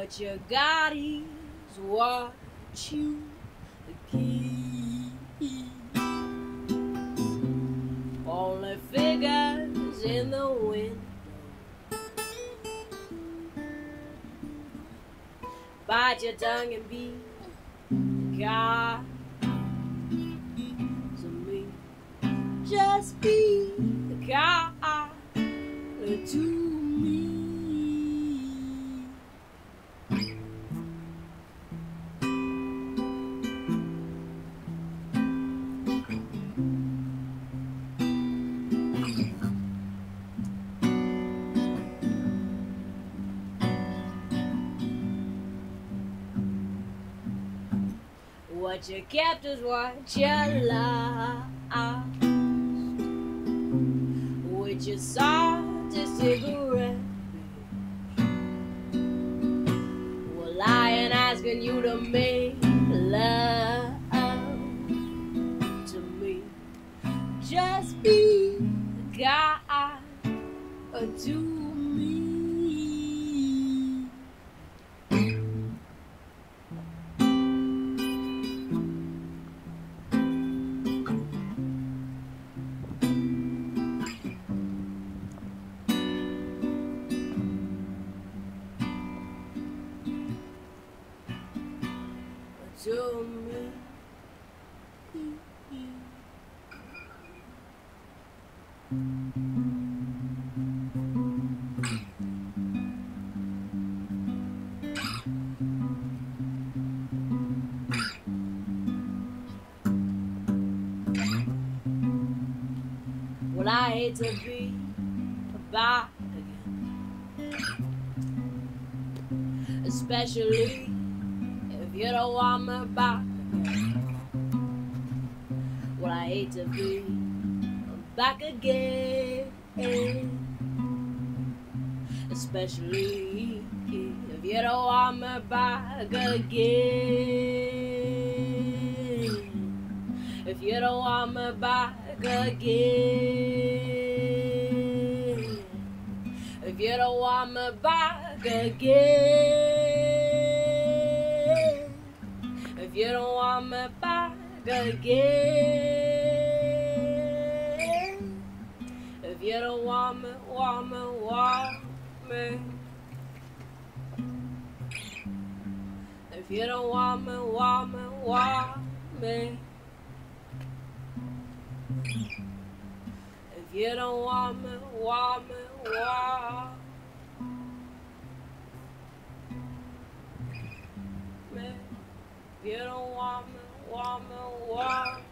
What you got is what you keep. Only figures in the window. Bite your tongue and be God to me. Just be the God to What you kept is what you lost. With your salty cigarette. Well, I ain't asking you to make love to me. Just be the guy to to me. Well, I hate to be back again, especially you don't want me back again. Well, I hate to be back again, especially if you don't want me back again. If you don't want me back again. If you don't want me back again. If you don't want me back again. If you don't want me, want me, want me. If you don't want me, want me, want me. If you don't want me, want me, want Little woman, woman, woman.